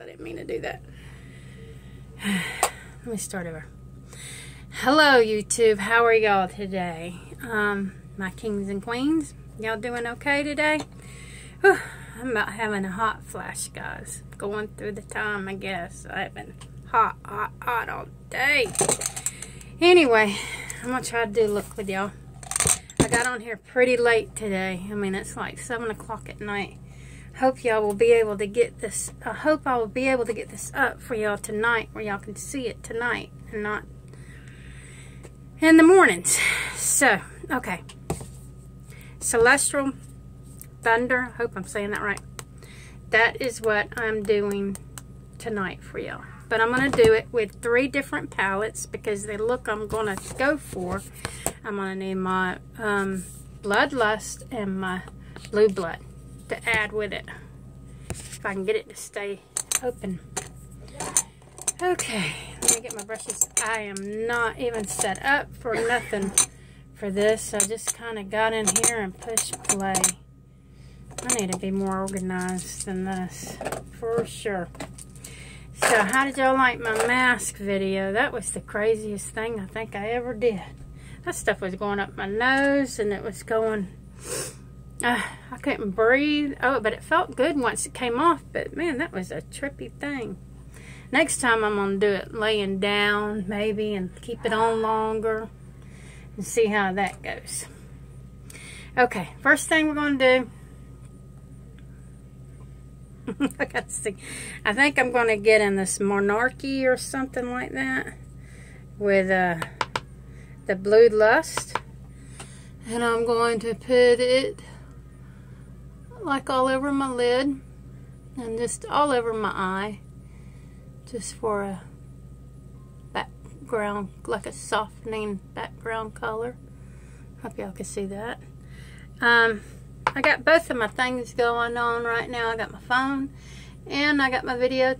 I didn't mean to do that. Let me start over. Hello, YouTube. How are y'all today? Um, my kings and queens. Y'all doing okay today? Whew, I'm about having a hot flash, guys. Going through the time, I guess. I've been hot, hot, hot all day. Anyway, I'm going to try to do a look with y'all. I got on here pretty late today. I mean, it's like 7 o'clock at night hope y'all will be able to get this I hope I will be able to get this up for y'all tonight where y'all can see it tonight and not in the mornings. So okay. Celestial thunder hope I'm saying that right. That is what I'm doing tonight for y'all. But I'm going to do it with three different palettes because the look I'm going to go for. I'm going to need my um, Bloodlust and my Blue Blood to add with it. If I can get it to stay open. Okay, let me get my brushes. I am not even set up for nothing for this. I just kind of got in here and pushed play. I need to be more organized than this, for sure. So, how did y'all like my mask video? That was the craziest thing I think I ever did. That stuff was going up my nose, and it was going uh, I couldn't breathe. Oh, but it felt good once it came off. But man, that was a trippy thing. Next time I'm going to do it laying down maybe and keep it on longer and see how that goes. Okay, first thing we're going to do. I got to see. I think I'm going to get in this Monarchy or something like that with uh, the Blue Lust. And I'm going to put it like all over my lid and just all over my eye just for a background like a softening background color. Hope y'all can see that. Um, I got both of my things going on right now. I got my phone and I got my video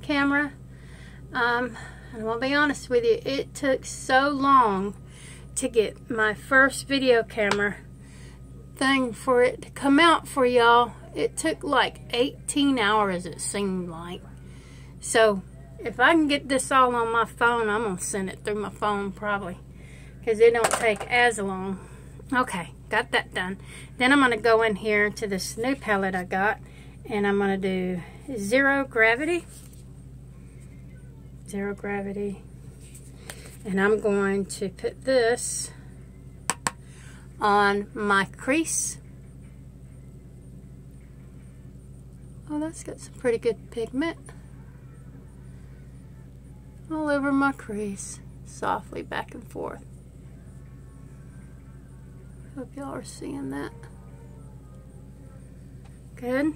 camera. Um, and I'll be honest with you it took so long to get my first video camera thing for it to come out for y'all. It took like 18 hours, it seemed like. So, if I can get this all on my phone, I'm going to send it through my phone probably. Because it don't take as long. Okay, got that done. Then I'm going to go in here to this new palette I got. And I'm going to do Zero Gravity. Zero Gravity. And I'm going to put this on my crease. Oh, that's got some pretty good pigment. All over my crease, softly back and forth. Hope y'all are seeing that. Good.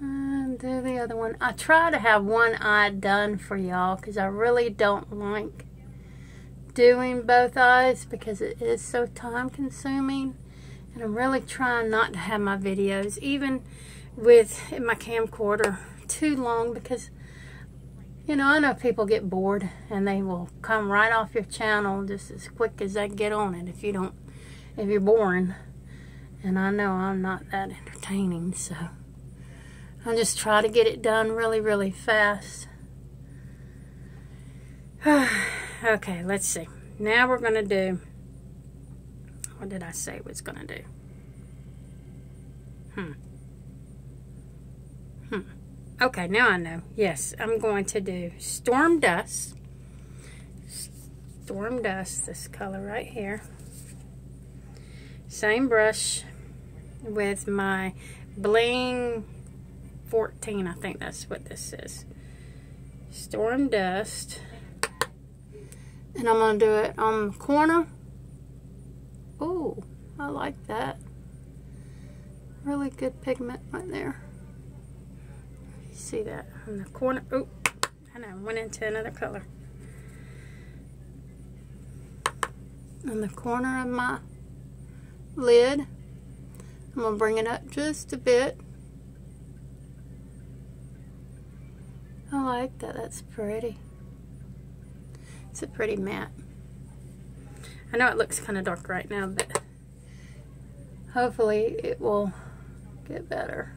And do the other one. I try to have one eye done for y'all because I really don't like doing both eyes because it is so time consuming. And I'm really trying not to have my videos even with my camcorder too long because you know I know people get bored and they will come right off your channel just as quick as they get on it if you don't if you're boring. And I know I'm not that entertaining so I just try to get it done really really fast Okay, let's see. Now we're going to do, what did I say was going to do? Hmm. Hmm. Okay, now I know. Yes, I'm going to do Storm Dust. Storm Dust, this color right here. Same brush with my Bling 14, I think that's what this is. Storm Dust. And I'm going to do it on the corner. Oh, I like that. Really good pigment right there. You see that on the corner. Oh, and I went into another color. On the corner of my lid. I'm going to bring it up just a bit. I like that. That's pretty. It's a pretty matte. I know it looks kind of dark right now, but hopefully it will get better.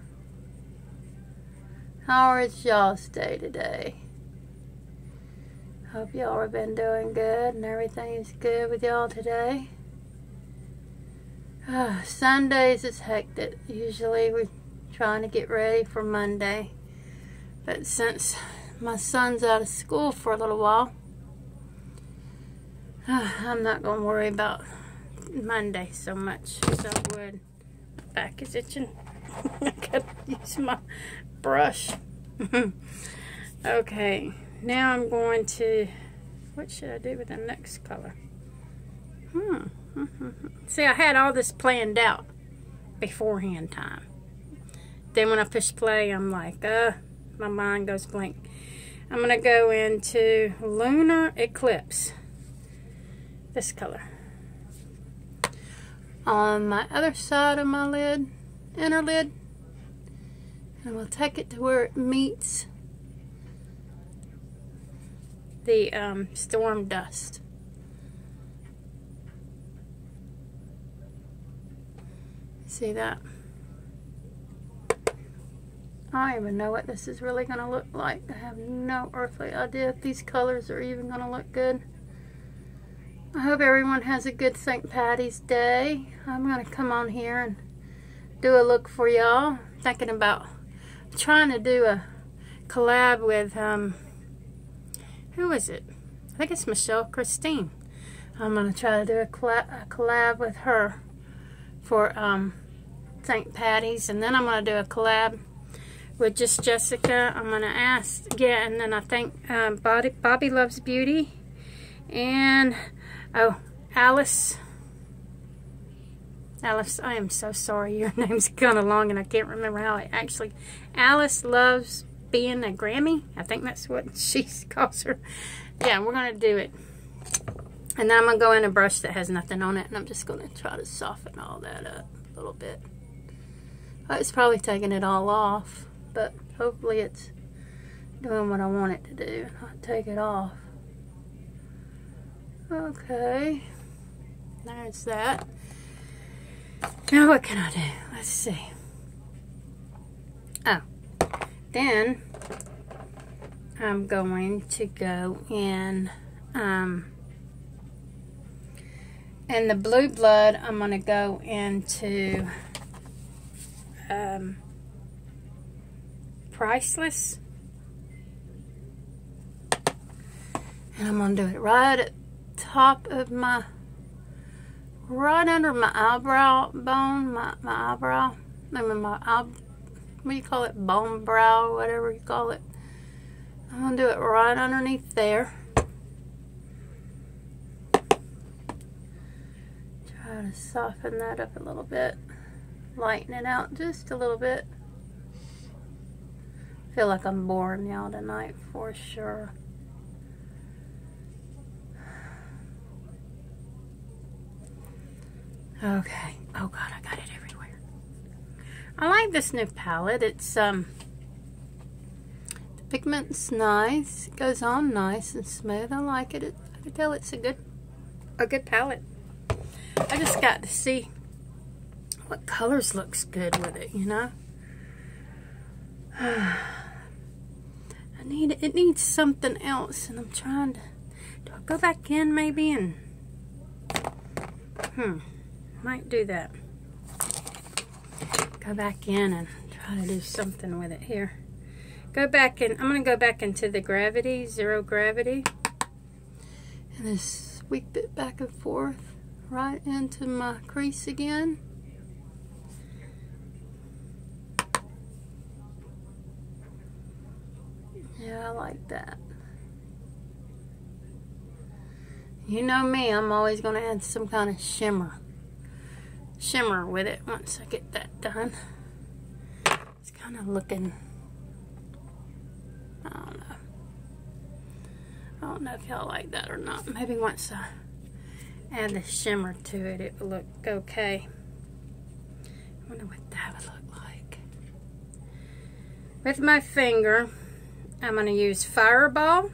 How is y'all's day today? Hope y'all have been doing good and everything is good with y'all today. Uh, Sundays is hectic. Usually we're trying to get ready for Monday. But since my son's out of school for a little while, uh, I'm not going to worry about Monday so much. Back is itching. I gotta use my brush. okay, now I'm going to, what should I do with the next color? Hmm. See, I had all this planned out beforehand time. Then when I push play, I'm like, uh, my mind goes blank. I'm going to go into Lunar Eclipse. This color. On my other side of my lid, inner lid, and we'll take it to where it meets the um, storm dust. See that? I don't even know what this is really going to look like. I have no earthly idea if these colors are even going to look good. I hope everyone has a good St. Patty's Day. I'm going to come on here and do a look for y'all. Thinking about trying to do a collab with, um, who is it? I think it's Michelle Christine. I'm going to try to do a collab, with her for um, St. Patty's. And then I'm going to do a collab with just Jessica. I'm going to ask, yeah, and then I think um, Bobby, Bobby Loves Beauty. And, oh, Alice. Alice, I am so sorry. Your name's kind of long and I can't remember how it actually. Alice loves being a Grammy. I think that's what she calls her. Yeah, we're going to do it. And then I'm going to go in a brush that has nothing on it. And I'm just going to try to soften all that up a little bit. It's probably taking it all off. But hopefully it's doing what I want it to do. Not take it off. Okay. There's that. Now what can I do? Let's see. Oh. Then I'm going to go in um, and the blue blood, I'm going to go into um, Priceless. And I'm going to do it right top of my, right under my eyebrow bone, my, my eyebrow. I mean, my eye, what do you call it? Bone brow, whatever you call it. I'm going to do it right underneath there. Try to soften that up a little bit. Lighten it out just a little bit. feel like I'm boring y'all tonight for sure. Okay. Oh god, I got it everywhere. I like this new palette. It's um the pigment's nice. It goes on nice and smooth. I like it. it I can tell it's a good a good palette. I just got to see what colors looks good with it, you know? I need, it needs something else, and I'm trying to, do I go back in maybe and, hmm, might do that. Go back in and try to do something with it here. Go back in, I'm going to go back into the gravity, zero gravity, and just sweep it back and forth right into my crease again. Yeah, I like that. You know me, I'm always going to add some kind of shimmer. Shimmer with it once I get that done. It's kind of looking, I don't know. I don't know if y'all like that or not. Maybe once I add the shimmer to it, it will look okay. I wonder what that would look like. With my finger, I'm going to use Fireball.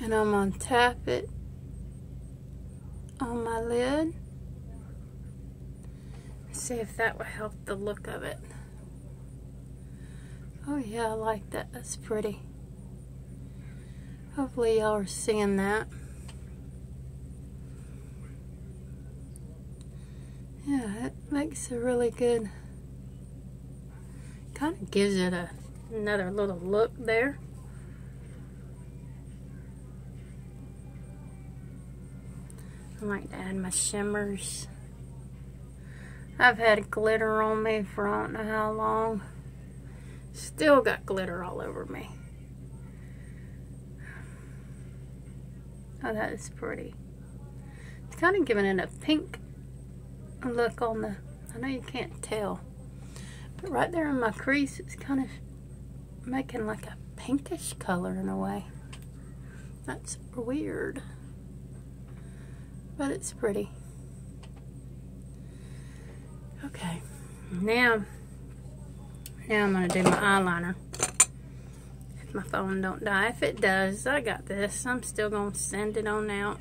And I'm going to tap it on my lid. See if that will help the look of it. Oh yeah, I like that. That's pretty. Hopefully y'all are seeing that. Yeah, it makes a really good, kind of gives it a, another little look there. I like to add my shimmers. I've had glitter on me for I don't know how long. Still got glitter all over me. Oh, that is pretty. It's kind of giving it a pink look on the, I know you can't tell, but right there in my crease, it's kind of making like a pinkish color in a way. That's weird, but it's pretty. Okay, now, now I'm to do my eyeliner. If my phone don't die. If it does, I got this. I'm still going to send it on out.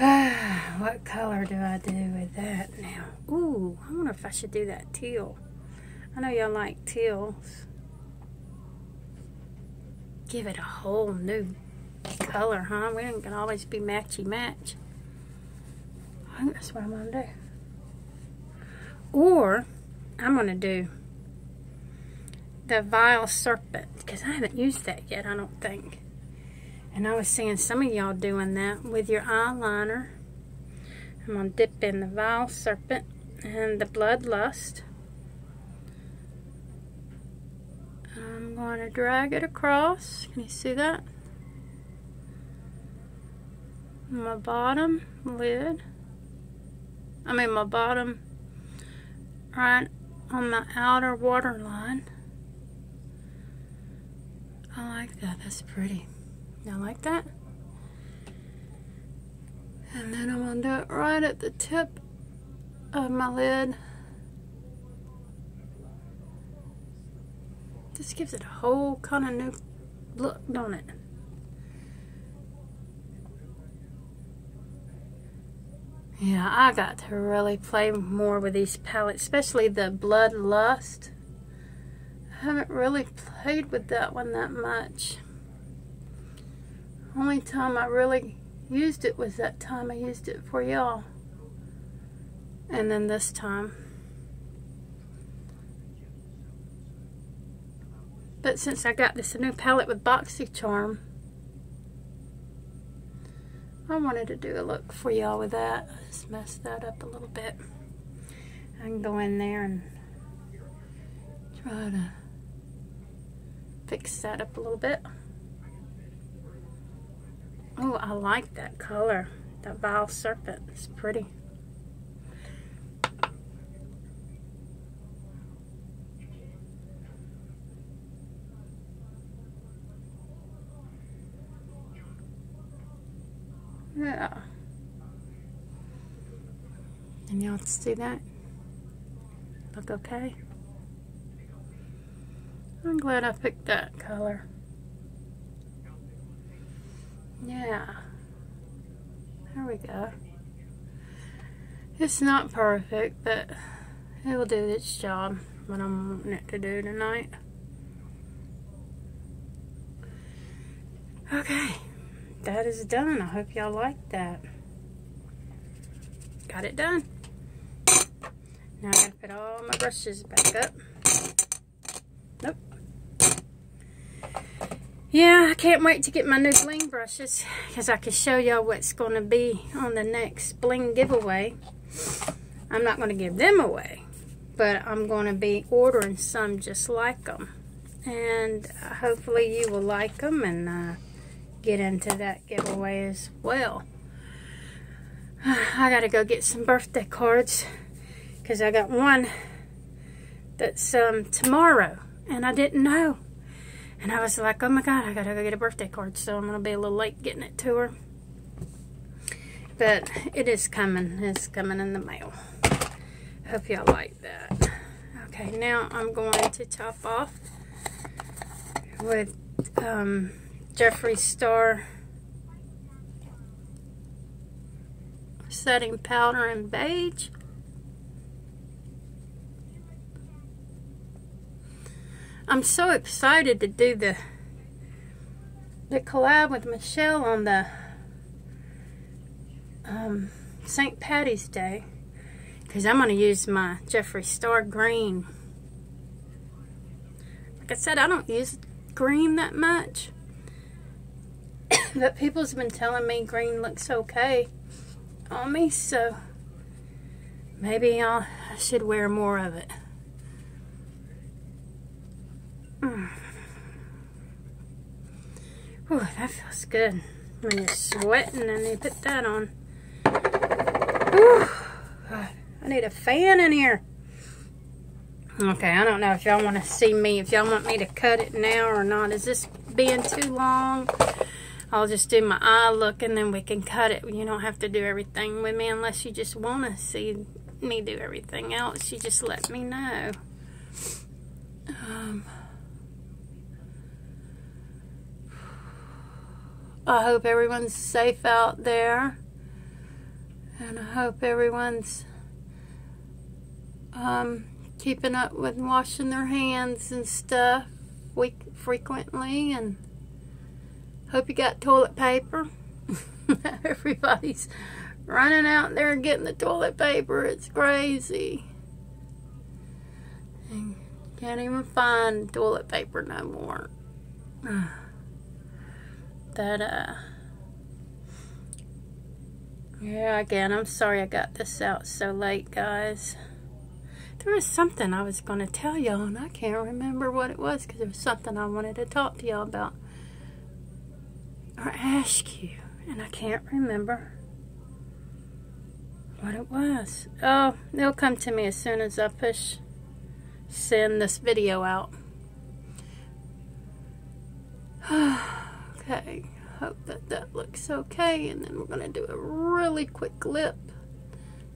what color do I do with that now? Ooh, I wonder if I should do that teal. I know y'all like teals. Give it a whole new color, huh? We ain't gonna always be matchy match. I think that's what I'm gonna do. Or I'm to do the Vile Serpent because I haven't used that yet, I don't think. And I was seeing some of y'all doing that with your eyeliner. I'm to dip in the Vile Serpent and the Bloodlust. I'm going to drag it across. Can you see that? My bottom lid. I mean my bottom right on my outer waterline. I like that. That's pretty. I like that. And then I'm to do it right at the tip of my lid. This gives it a whole kind of new look, don't it? Yeah, I got to really play more with these palettes, especially the Bloodlust. I haven't really played with that one that much. Only time I really used it was that time I used it for y'all. And then this time. But since I got this new palette with BoxyCharm, I wanted to do a look for y'all with that. I just messed that up a little bit. I can go in there and try to fix that up a little bit. Oh, I like that color. That Vile Serpent. It's pretty. Yeah. And y'all see that? Look okay? I'm glad I picked that color. Yeah. There we go. It's not perfect, but it will do its job, what I'm wanting it to do tonight. Okay that is done. I hope y'all like that. Got it done. Now I gotta put all my brushes back up. Nope. Yeah, I can't wait to get my new bling brushes because I can show y'all what's going to be on the next bling giveaway. I'm not going to give them away, but I'm going to be ordering some just like them. And uh, hopefully you will like them and uh, get into that giveaway as well. I gotta go get some birthday cards because I got one that's um, tomorrow and I didn't know. And I was like, oh my God, I gotta go get a birthday card. So I'm gonna be a little late getting it to her. But it is coming. It's coming in the mail. Hope y'all like that. Okay, now I'm going to top off with um, Jeffree Star setting powder in beige. I'm so excited to do the the collab with Michelle on the um, St. Patty's Day because I'm going to use my Jeffree Star green. Like I said, I don't use green that much. but people's been telling me green looks okay on me, so maybe I'll, I should wear more of it. Mm. That feels good. When you're sweating and you put that on. Ooh, I need a fan in here. Okay, I don't know if y'all want to see me, if y'all want me to cut it now or not. Is this being too long? I'll just do my eye look and then we can cut it. You don't have to do everything with me unless you just want to see me do everything else. You just let me know. Um, I hope everyone's safe out there. And I hope everyone's um, keeping up with washing their hands and stuff frequently and hope you got toilet paper. Everybody's running out there getting the toilet paper. It's crazy. And can't even find toilet paper no more. that uh yeah again I'm sorry I got this out so late guys there was something I was going to tell y'all and I can't remember what it was because it was something I wanted to talk to y'all about or ask you and I can't remember what it was oh it'll come to me as soon as I push send this video out Okay, hope that that looks okay. And then we're going to do a really quick lip.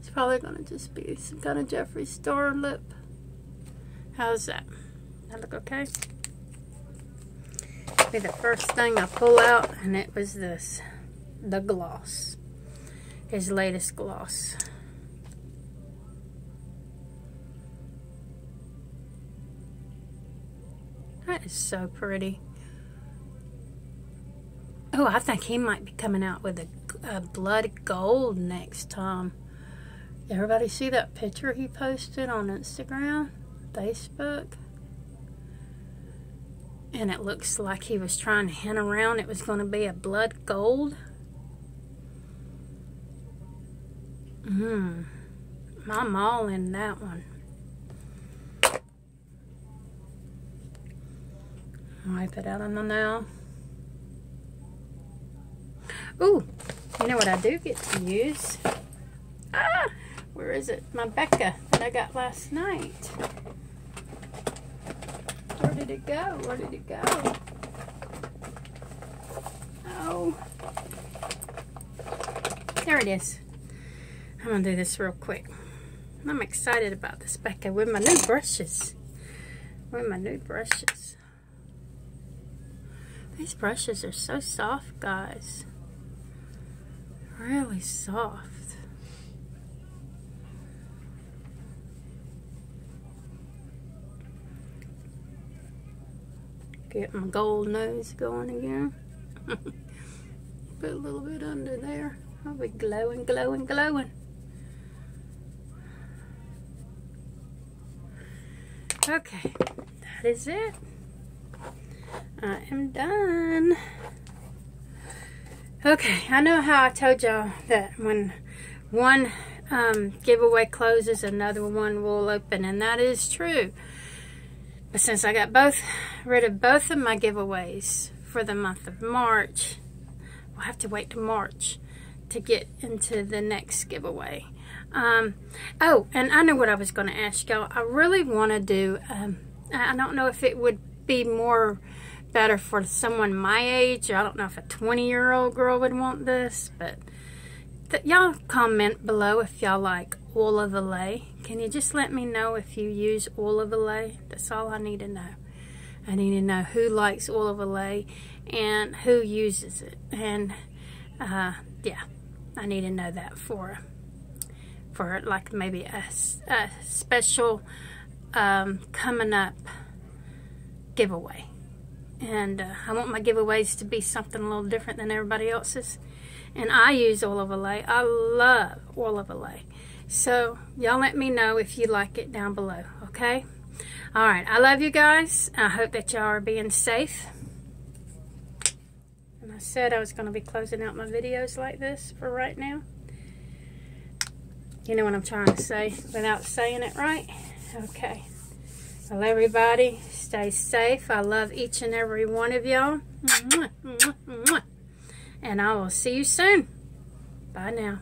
It's probably going to just be some kind of Jeffree Star lip. How's that? That look okay? Be the first thing I pull out, and it was this, the gloss. His latest gloss. That is so pretty. Oh, I think he might be coming out with a, a blood gold next time. Everybody see that picture he posted on Instagram, Facebook? And it looks like he was trying to hint around it was going to be a blood gold. Hmm. I'm all in that one. Wipe it out on the nail. Ooh, you know what I do get to use? Ah, where is it? My Becca that I got last night. Where did it go? Where did it go? Oh. There it is. I'm going to do this real quick. I'm excited about this Becca with my new brushes. With my new brushes. These brushes are so soft, guys really soft. Get my gold nose going again. Put a little bit under there. I'll be glowing, glowing, glowing. Okay, that is it. I am done. Okay, I know how I told y'all that when one um, giveaway closes, another one will open, and that is true. But since I got both rid of both of my giveaways for the month of March, we'll have to wait to March to get into the next giveaway. Um, oh, and I know what I was going to ask y'all. I really want to do, um, I don't know if it would be more better for someone my age. I don't know if a 20 year old girl would want this, but y'all comment below if y'all like oil of Olay. Can you just let me know if you use oil of Olay? That's all I need to know. I need to know who likes oil of Olay and who uses it. And uh, yeah, I need to know that for for like maybe a, a special um, coming up giveaway. And uh, I want my giveaways to be something a little different than everybody else's. And I use Oil of Olay. I love Oil of Olay. So y'all let me know if you like it down below, okay? All right, I love you guys. I hope that y'all are being safe. And I said I was going to be closing out my videos like this for right now. You know what I'm trying to say without saying it right? Okay. Well, everybody, stay safe. I love each and every one of y'all. And I will see you soon. Bye now.